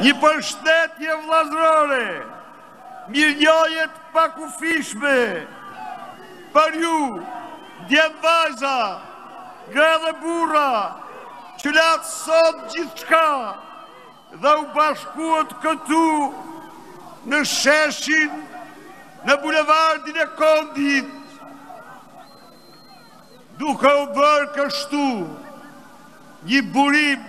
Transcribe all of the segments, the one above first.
Një përshëndetje vëllazërore, mirënjohje të pakufishme, për ju, djem, vajza, gra dhe burra, që latë sot gjithçka, dhe u bashkuat këtu në sheshin, në bulevardin e kombit, duke u bërë kështu, një burim,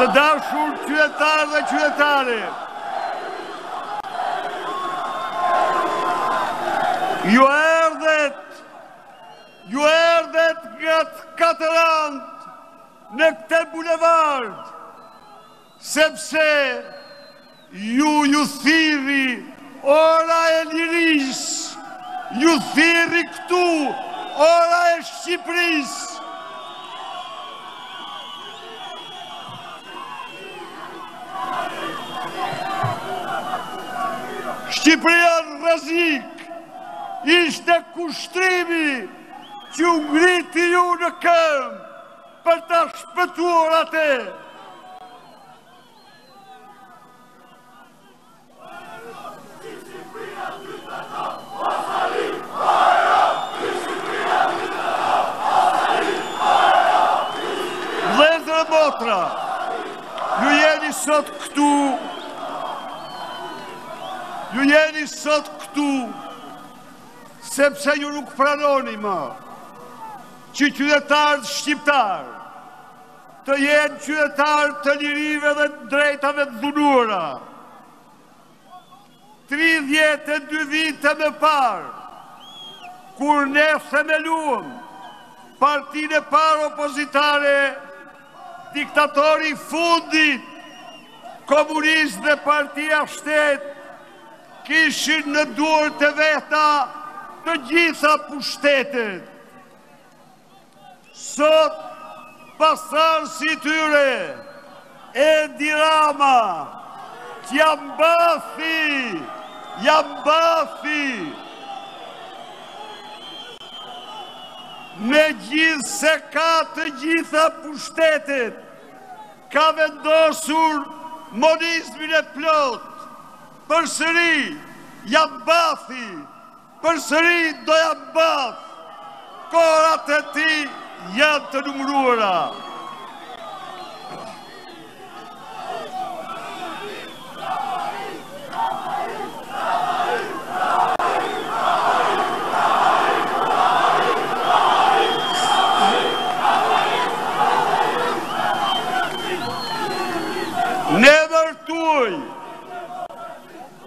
Të dashur qytetarë dhe qytetare. Ju erdhët, ju erdhët nga të katër anët në këtë bulevard, Sepse ju ju thirri ora e lirisë, ju thirri këtu ora e Shqipërisë. Shqipëria në rrezik, ishte kushtrimi që ju ngriti ju në këmbë, Për ta shpëtuar atë. Motra, ju jeni sot këtu, ju jeni sot këtu, sepse ju nuk pranoni më, Që qytetarët shqiptarë të jenë qytetarë të lirive dhe të drejtave të dhunuara. 32 vite më parë, kur ne themeluam partinë e parë opozitare, diktatori i fundit, komunist dhe partia shtet, kishin në duart e veta të gjitha pushtetet. Sot, pasardhësi i tyre, Edi Rama, që ia mbathi, ia mbathi, megjithëse ka të gjitha pushtetet, ka vendosur monizmin e plotë, përsëri, ia mbathi, Përsëri do ta mbathë. orët e tij janë të numëruara.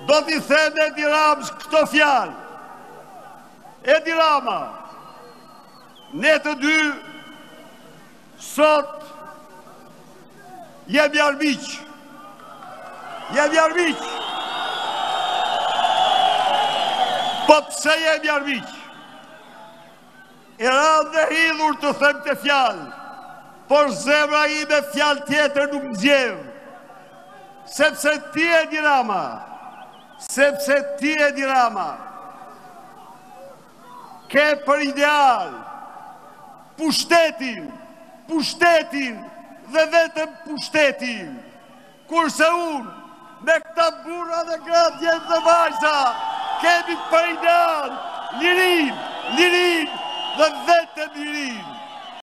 Do t'i them Edi Ramës këto fjalë. Edi Rama, ne të dy sot jemi armiq. Jemi armiq. Po pse jemi armiq? E rëndë dhe e hidhur të them këtë fjalë, por zemra ime fjalë tjetër nuk nxjerr. Sepse ti Edi Rama, sepse ti Edi Rama, ke për ideal pushtetin, pushtetin dhe vetëm pushtetin. Kurse unë, me këta burra dhe gra, djem dhe vajza, kemi për ideal, lirinë, lirinë dhe vetëm lirinë.